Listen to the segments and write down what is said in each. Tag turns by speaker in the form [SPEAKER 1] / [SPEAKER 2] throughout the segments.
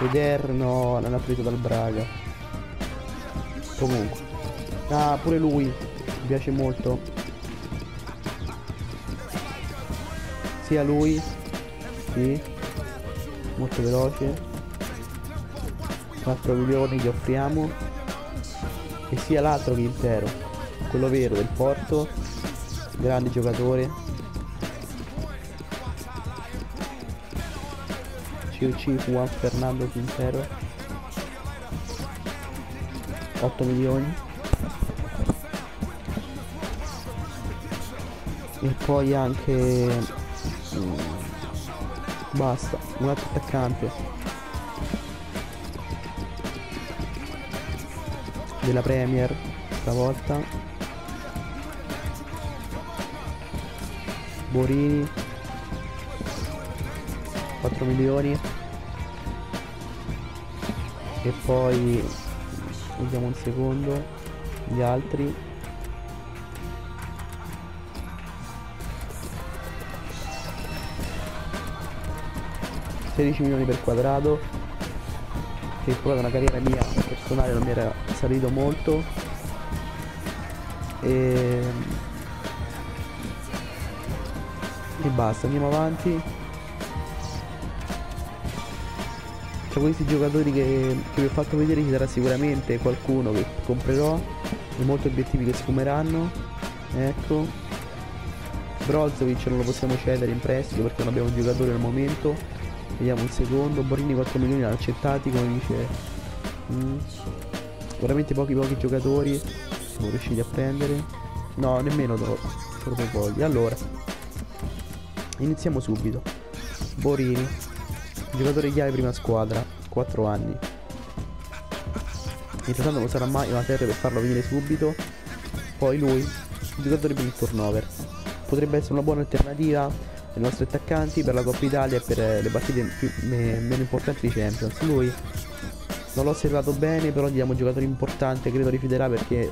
[SPEAKER 1] Eder no, non ha preso dal Braga. Comunque. Ah, pure lui. Mi piace molto. Sia lui. Sì. Molto veloce. 4 milioni che offriamo. E sia l'altro che intero. Quello vero del Porto. Grande giocatore. COC Juan Fernando Quintero. 8 milioni. E poi anche mm, basta un altro attaccante. Della Premier stavolta. Borini. 4 milioni e poi vediamo un secondo gli altri. ...16 milioni per quadrato... ...che poi una carriera mia personale non mi era salito molto... ...e... ...e basta, andiamo avanti... tra questi giocatori che, che vi ho fatto vedere ci sarà sicuramente qualcuno che comprerò. E molti obiettivi che sfumeranno. Ecco. Brozovic non lo possiamo cedere in prestito perché non abbiamo giocatori al momento. Vediamo un secondo. Borini 4 milioni accettati come dice mm. veramente pochi pochi giocatori. Siamo riusciti a prendere. No nemmeno troppo pochi allora iniziamo subito. Borini Giocatore chiave prima squadra, 4 anni. Intanto non sarà mai una terra per farlo venire subito. Poi lui, giocatore per il turnover. Potrebbe essere una buona alternativa ai nostri attaccanti per la Coppa Italia e per le partite più, me, meno importanti di Champions. Lui non l'ho osservato bene, però gli diamo un giocatore importante, credo rifiuterà perché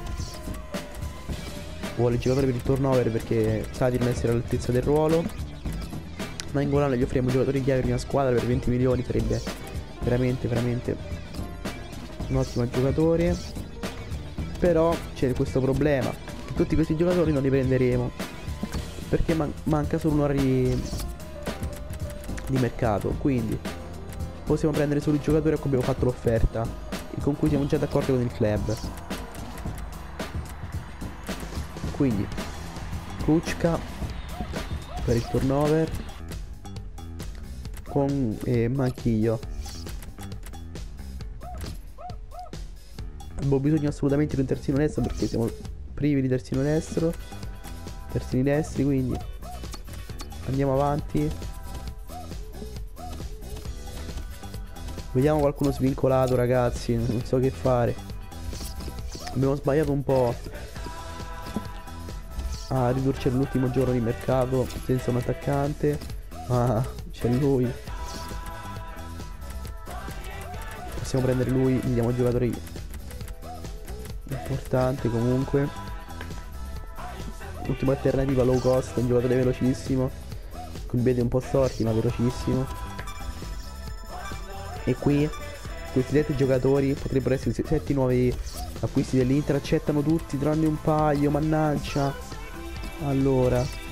[SPEAKER 1] vuole il giocatore per il turnover perché sa di non essere all'altezza del ruolo ma in Golano gli offriamo giocatori chiave prima squadra per 20 milioni sarebbe veramente veramente un ottimo giocatore. Però c'è questo problema tutti questi giocatori non li prenderemo perché man manca solo un'ora di, di mercato. Quindi possiamo prendere solo i giocatori a cui abbiamo fatto l'offerta e con cui siamo già d'accordo con il club. Quindi Kuchka per il turnover con eh, Manchillo Abbiamo bisogno assolutamente di un terzino destro perché siamo privi di terzino destro. Terzini destri quindi. Andiamo avanti. Vediamo qualcuno svincolato ragazzi Non so che fare. Abbiamo sbagliato un po' A ridurci all'ultimo giorno di mercato Senza un attaccante. Ma c'è lui. Possiamo prendere lui gli diamo giocatori importanti comunque. Ultima alternativa low cost un giocatore velocissimo. Con piedi un po' storti ma velocissimo. E qui questi 7 giocatori potrebbero essere 7 nuovi acquisti dell'Inter. Accettano tutti tranne un paio mannaggia. Allora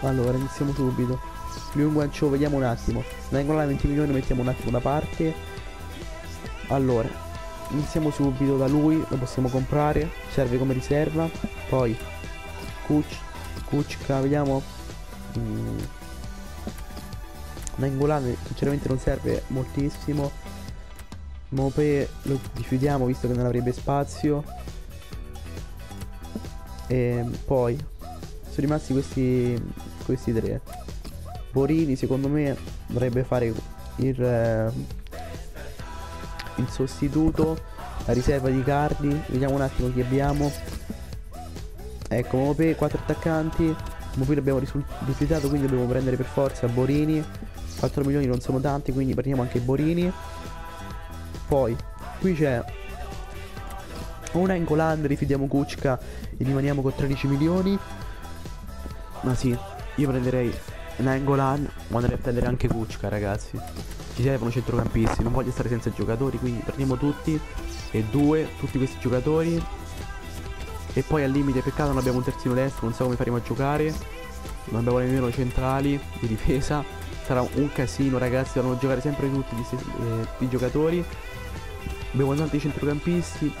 [SPEAKER 1] allora iniziamo subito. Liu Guancio vediamo un attimo. Vengono là 20 milioni mettiamo un attimo da parte. Allora iniziamo subito da lui lo possiamo comprare serve come riserva. Poi Kuch Kuchka vediamo. Mm. Nangolan sinceramente non serve moltissimo. Mope lo rifiutiamo visto che non avrebbe spazio. E poi sono rimasti questi questi tre. Borini secondo me dovrebbe fare il, eh, il sostituto la riserva di Cardi. Vediamo un attimo chi abbiamo. Ecco Mopé 4 attaccanti. Mopé l'abbiamo risultato quindi dobbiamo prendere per forza Borini. 4 milioni non sono tanti quindi prendiamo anche Borini. Poi qui c'è una in Coland rifidiamo Kuchka e rimaniamo con 13 milioni. Ma sì io prenderei Nangolan ma andrei a prendere anche Kuchka ragazzi Ci servono centrocampisti, non voglio stare senza giocatori, quindi prendiamo tutti e due, tutti questi giocatori. E poi al limite, peccato non abbiamo un terzino destro, non so come faremo a giocare. Non abbiamo nemmeno centrali di difesa. Sarà un casino, ragazzi, devono giocare sempre tutti gli stessi eh, giocatori. Abbiamo tanti centrocampisti.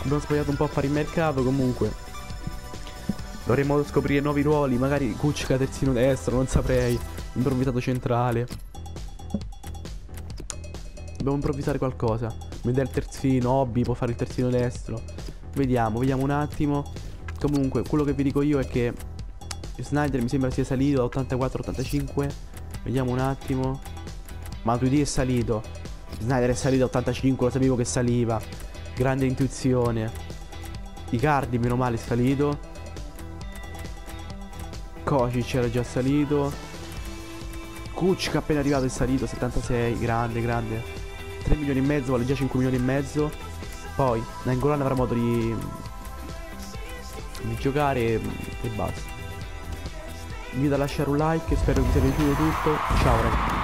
[SPEAKER 1] Abbiamo sbagliato un po' a fare il mercato, comunque. Dovremmo scoprire nuovi ruoli, magari Kuczka terzino destro, non saprei. Improvvisato centrale. Dobbiamo improvvisare qualcosa. Vedere il terzino, Hobby può fare il terzino destro. Vediamo, vediamo un attimo. Comunque, quello che vi dico io è che Snyder mi sembra sia salito da 84-85. Vediamo un attimo. Matuidi è salito. Snyder è salito a 85, lo sapevo che saliva. Grande intuizione. Icardi, meno male, è salito. Kocic era già salito. Kuczka appena arrivato è salito, 76, grande, grande. 3 milioni e mezzo, vale già 5 milioni e mezzo. Poi, Nangolan avrà modo di, di giocare e, e basta. Vi invito a lasciare un like, spero vi sia piaciuto tutto. Ciao ragazzi.